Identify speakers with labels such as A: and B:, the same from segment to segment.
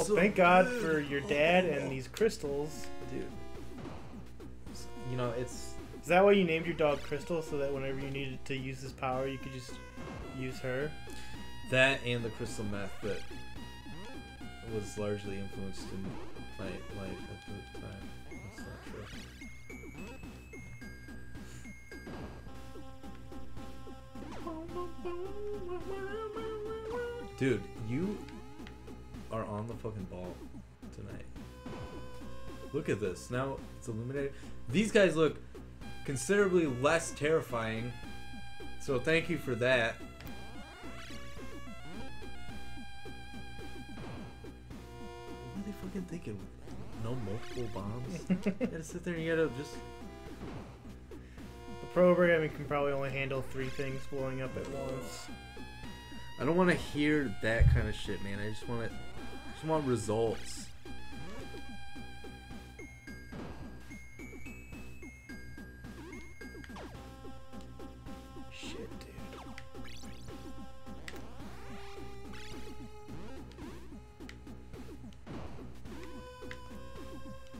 A: Well,
B: so
A: thank God
B: good.
A: for your oh, dad and these crystals.
B: dude. You know, it's
A: Is that why you named your dog Crystal? So that whenever you needed to use this power, you could just use her?
B: that and the crystal meth that was largely influenced in my life at the time. That's not true. Dude, you are on the fucking ball tonight. Look at this. Now it's illuminated. These guys look considerably less terrifying. So thank you for that. What are they fucking thinking? No multiple bombs? you gotta sit there and you gotta just.
A: The programming can probably only handle three things blowing up at once.
B: I don't want to hear that kind of shit, man. I just want to. Just want results.
A: Shit, dude.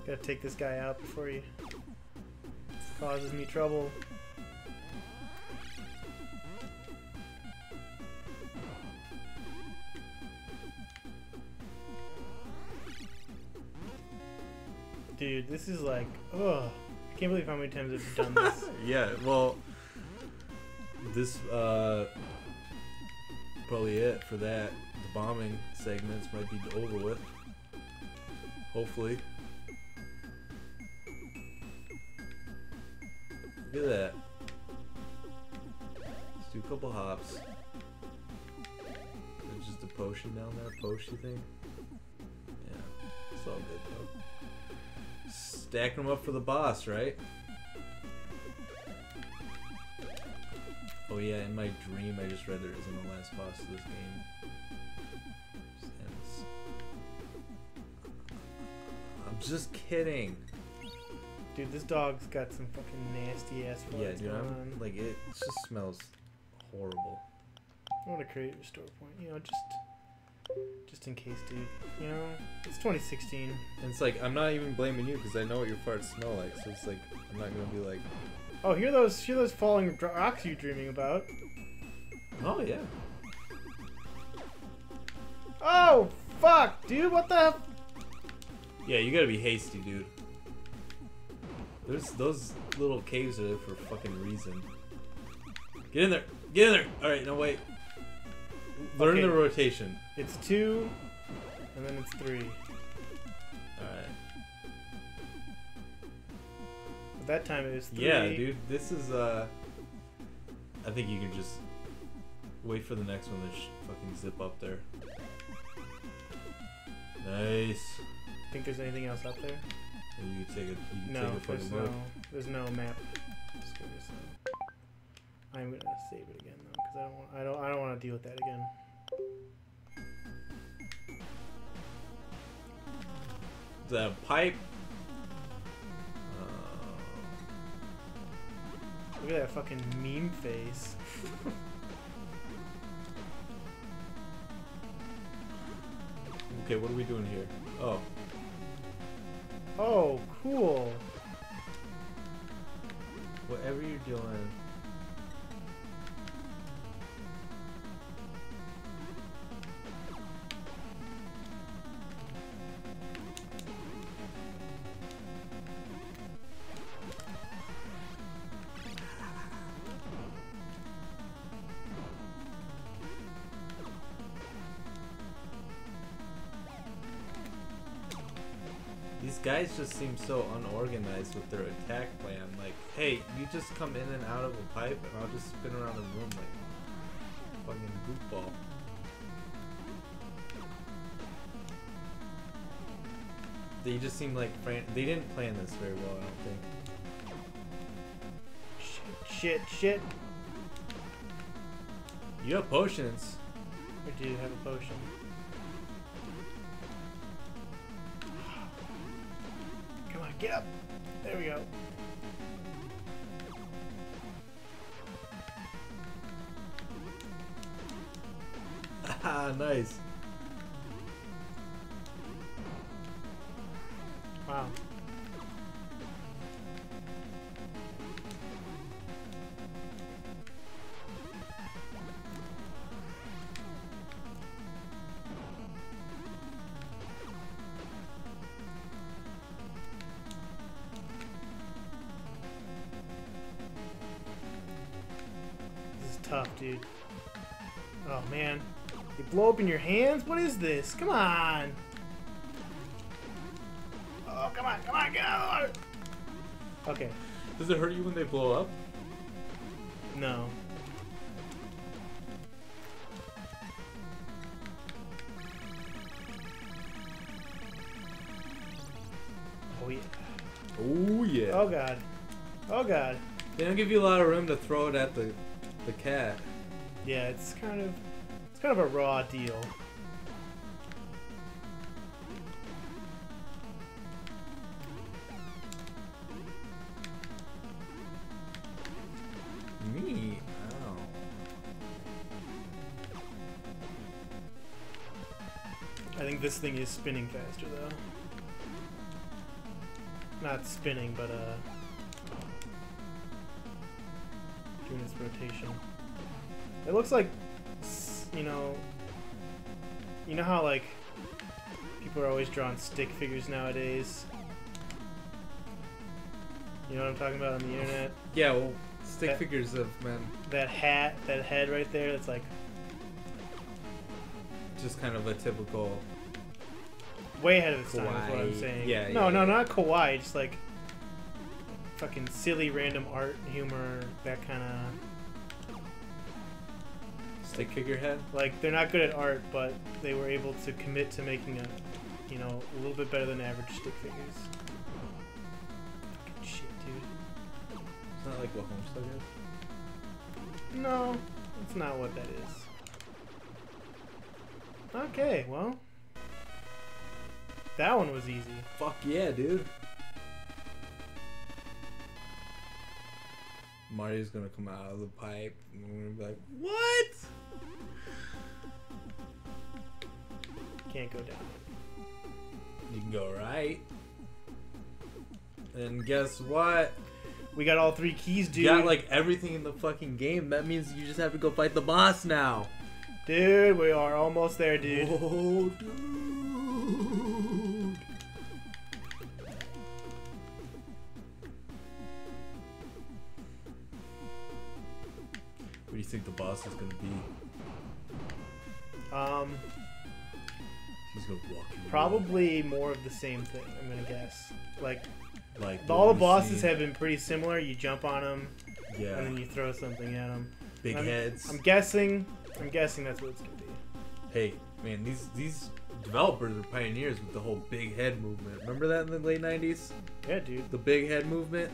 A: Gotta take this guy out before he causes me trouble. Dude, this is like, oh, I can't believe how many times I've done this.
B: Yeah, well, this uh probably it for that. The bombing segments might be over with. Hopefully. Look at that. Let's do a couple hops. There's just a potion down there, potion thing. Yeah, it's all good though. Stacking them up for the boss, right? Oh yeah, in my dream I just read there isn't the last boss of this game. I'm just kidding.
A: Dude, this dog's got some fucking nasty ass
B: Yeah, dude, I'm
A: on.
B: like it just smells horrible.
A: I want to create a restore point, you know, just just in case, dude. You know, it's 2016.
B: And it's like I'm not even blaming you because I know what your farts smell like. So it's like I'm not gonna be like,
A: Oh, hear those, hear those falling rocks you're dreaming about?
B: oh yeah.
A: Oh, fuck, dude, what the?
B: Yeah, you gotta be hasty, dude. There's those little caves are there for a fucking reason. Get in there. Get in there. All right, no wait. Learn
A: Okay.
B: the rotation.
A: It's two, and then it's three.
B: All right.
A: But that time it was three.
B: Yeah, dude. This is uh. I think you can just wait for the next one to sh- fucking zip up there. Nice.
A: Think there's anything else up there?
B: And you can take a you can
A: No,
B: take a
A: there's
B: fucking
A: no, there's no map. Want to deal with that again.
B: The pipe. Uh,
A: Look at that fucking meme face.
B: okay, what are we doing here? Oh,
A: Oh, cool.
B: whatever you're doing. Guys just seem so unorganized with their attack plan. Like, hey, you just come in and out of a pipe, and I'll just spin around the room like fucking goofball. They just seem like fran- they didn't plan this very well. I don't think.
A: Shit, shit, shit.
B: You have potions.
A: I do have a potion. Get up! There we go.
B: Ah, nice.
A: Wow. Tough, dude. Oh man. You blow up in your hands? What is this? Come on! Oh, come on, come on, get out of! Okay,
B: Does it hurt you when they blow up?
A: no. Oh yeah.
B: Oh yeah.
A: Oh god. Oh god.
B: They don't give you a lot of room to throw it at the the cat.
A: Yeah, it's kind of it's kind of a raw deal.
B: Me. Ow.
A: I think this thing is spinning faster though. Not spinning, but uh its rotation. It looks like you know you know how like people are always drawing stick figures nowadays. You know what I'm talking about on the internet?
B: Yeah, well, stick
A: That-
B: figures of men
A: That hat, that head right there, that's like
B: just kind of a typical.
A: way ahead of its time is what I'm saying.
B: Yeah,
A: no,
B: yeah,
A: no,
B: yeah.
A: not kawaii, just like fucking silly random art, humor, that kind of
B: Stick figure head?
A: like they're not good at art, but they were able to commit to making a, you know, a little bit better than average stick figures. Fucking shit, dude.
B: It's not like what Homestuck is.
A: No, that's not what that is. Okay, well, that one was easy.
B: Fuck yeah, dude. Mario's gonna come out of the pipe and we're gonna be like, What?
A: Can't go down.
B: You can go right. And guess what?
A: We got all three keys, dude.
B: You got like everything in the fucking game. That means you just have to go fight the boss now.
A: Dude, we are almost there, dude.
B: Oh, dude. Think the boss is gonna be?
A: Um,
B: He's gonna walk
A: probably more of the same thing. I'm gonna guess. Like
B: like
A: all the bosses have been pretty similar. You jump on them
B: Yeah,
A: and then you throw something at them.
B: big
A: I'm-
B: heads.
A: I'm guessing. I'm guessing that's what it's gonna be.
B: Hey, man, these these developers are pioneers with the whole big head movement. Remember that in the late '90s?
A: Yeah, dude.
B: The big head movement.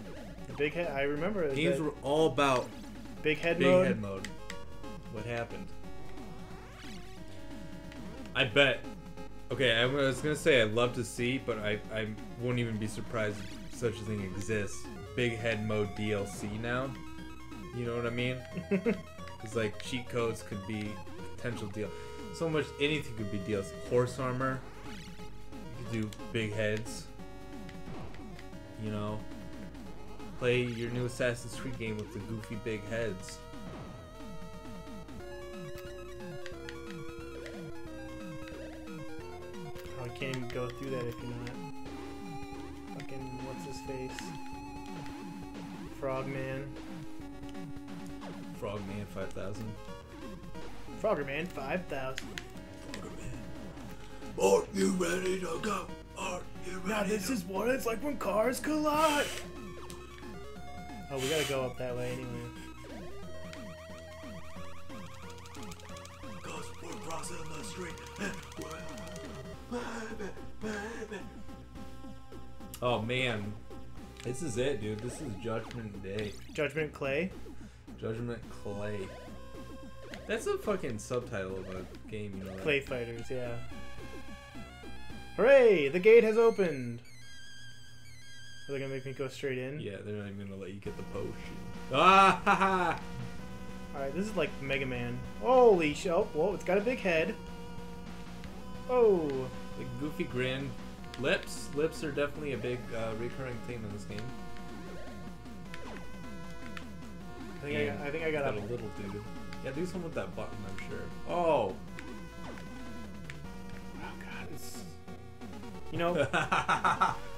A: The big head. I remember it.
B: Games
A: that
B: were all about
A: big head
B: big
A: mode.
B: head mode. What happened? I bet. Okay, I was gonna say I'd love to see, but I I won't even be surprised if such a thing exists. Big head mode DLC now. You know what I mean? Because like cheat codes could be potential deal. So much anything could be DLC. Horse armor. You could do big heads. You know. Play your new Assassin's Creed game with the goofy big heads.
A: Oh, I can't even go through that if you're not. Fucking what's his face? Frogman.
B: Frogman 5000.
A: Froggerman 5000.
B: Are you ready to go? Are you ready
A: Now this is what it's like when cars collide. Oh, we gotta go up that way anyway.
B: Cause we're crossing the street Oh man. This is it, dude. This is Judgment Day.
A: Judgment Clay.
B: Judgment Clay. That's a fucking subtitle of a game, you know. that?
A: Clay Fighters, yeah. Hooray! The gate has opened! Are they gonna make me go straight in?
B: Yeah, they're not even gonna let you get the potion. Ah ha ha!
A: Alright, this is like Mega Man. Holy sh- oh, whoa, it's got a big head. Oh!
B: The goofy grin. Lips. Lips are definitely a big uh, recurring theme in this game.
A: I think, I, got, I, think I got
B: a little dude. Yeah, do something with that button, I'm sure. Oh!
A: Oh god, it's... You know...